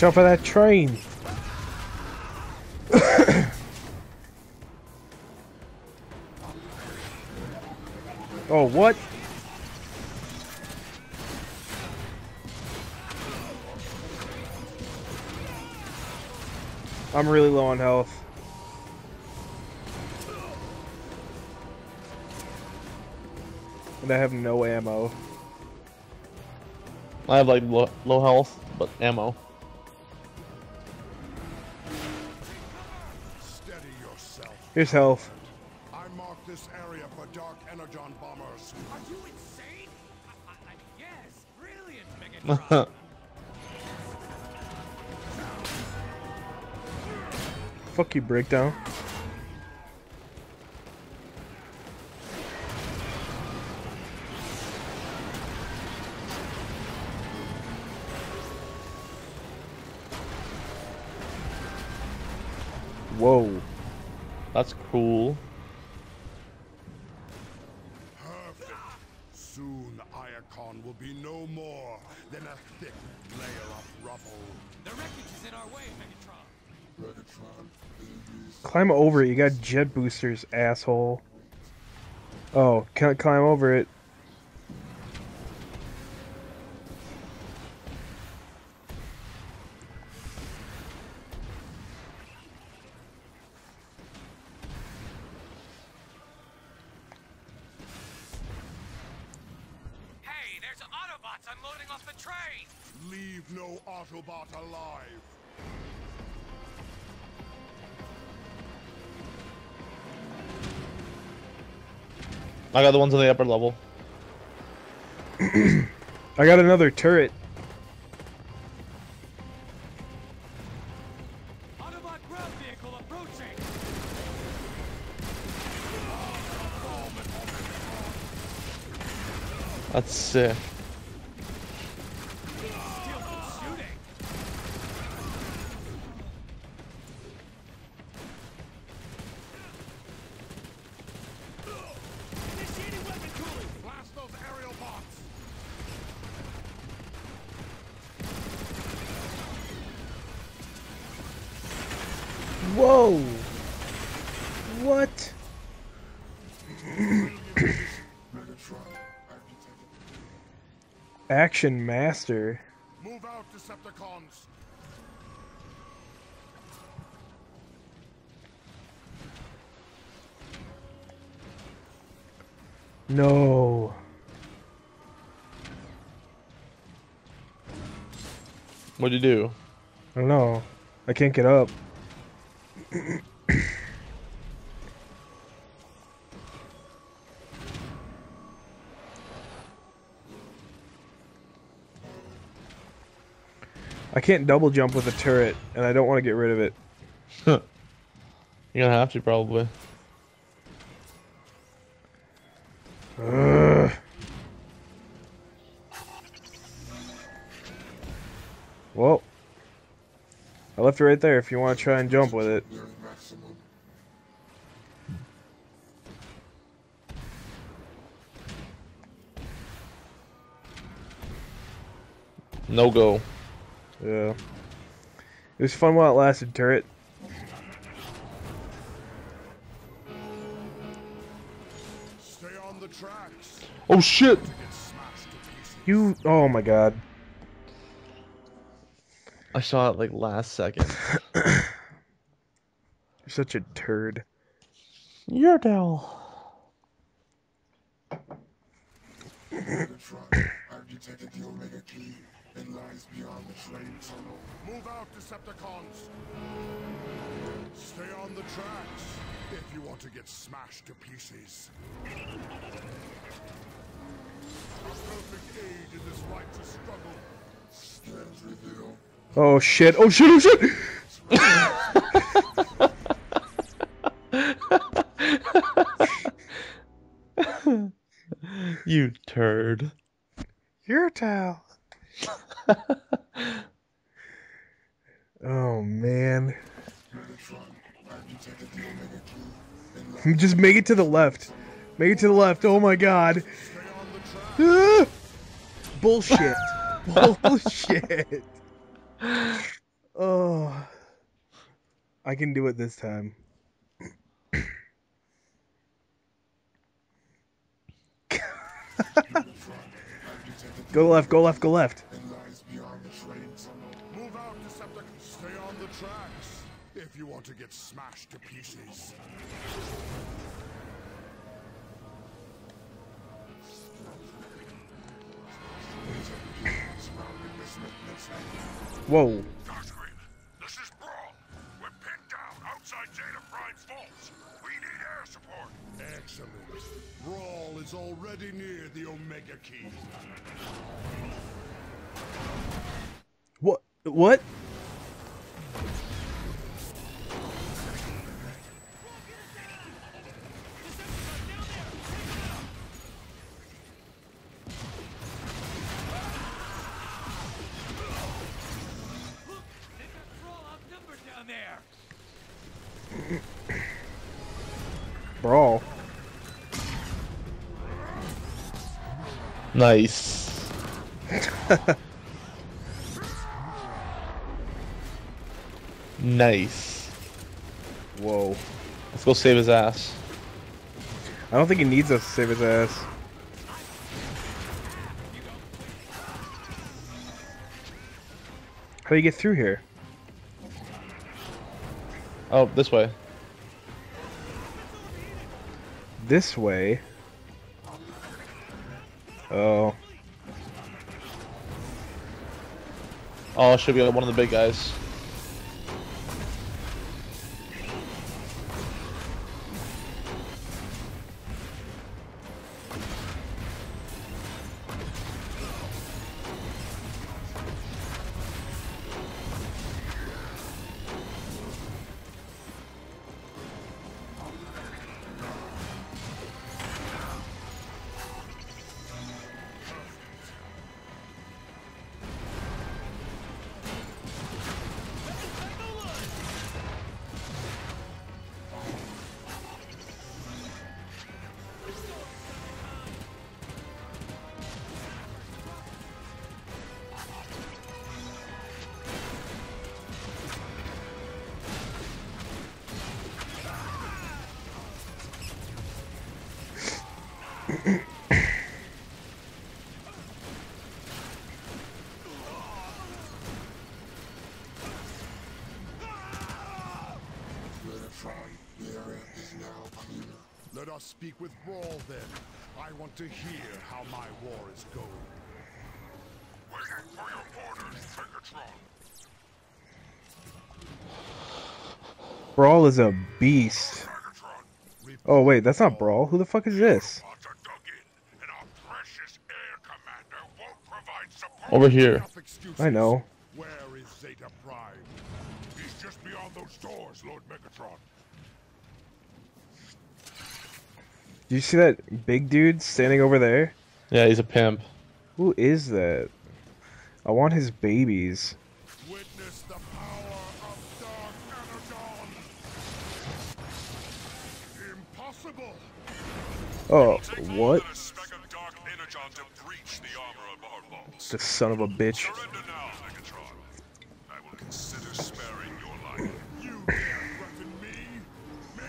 Watch of that train. oh, what? I'm really low on health. And I have no ammo. I have like low, low health, but ammo. Here's health. I mark this area for Dark Energon bombers. Are you insane? I, I, yes, brilliant, Megatron. Fuck you, breakdown. That's cool. Perfect. Soon Iacon will be no more than a thick layer of rubble. the wreckage is in our way, Megatron. Climb over it. You got jet boosters, asshole. Oh, can't climb over it. Autobots unloading off the train. Leave no Autobot alive. I got the ones on the upper level. I got another turret. Autobot ground vehicle approaching. That's sick. Steal Whoa! What? Action Master. Move out, Decepticons. No. What'd you do? I don't know. I can't get up. I can't double jump with a turret, and I don't want to get rid of it. You're gonna have to probably. Ugh. Well, I left it right there if you want to try and jump with it. No go. Yeah. It was fun while it lasted, turret. Stay on the tracks. Oh shit! Get smashed to pieces. You. Oh my god. I saw it like last second. You're such a turd. Your Dell. I've detected the Omega Key. It lies beyond the train tunnel. Move out, Decepticons. Stay on the tracks if you want to get smashed to pieces. A perfect aid in this righteous struggle. Stands reveal. Oh shit. Oh shit. Oh shit. You turd. Your towel. oh man. Just make it to the left. Make it to the left. Oh my god. Ah! Bullshit. Bullshit. oh, I can do it this time. go left, go left, go left. Out, if you want to get smashed to pieces. Whoa. This is Brawl. We're pinned down outside Zeta Prime's vaults. We need air support. Excellent. Brawl is already near the Omega Key. What? What? Nice. nice. Whoa. Let's go save his ass. I don't think he needs us to save his ass. How do you get through here? Oh, this way. This way. Oh. Oh, should be one of the big guys. Let us speak with Brawl then. I want to hear how my war is going. Waiting for your orders, Megatron. Brawl is a beast. Oh wait, that's not Brawl. Who the fuck is this? Reports are dug in, and our precious air commander won't provide support. Over here. I know. Where is Zeta Prime? He's just beyond those doors, Lord Megatron. Do you see that big dude standing over there? Yeah, he's a pimp. Who is that? I want his babies. Witness the power of Dark Energon. Impossible. Oh, what? A speck of Dark Energon to breach the armor of our vaults. The son of a bitch. Surrender now, Megatron. I will consider sparing your life. You dare threaten me? Me?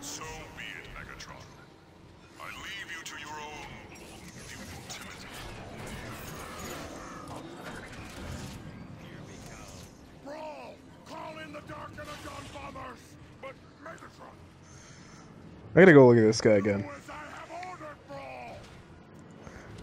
So be it, Megatron. I leave you to your own futility. Brawl! Call in the Dark Energon bombers! But Megatron, I gotta go look at this guy again.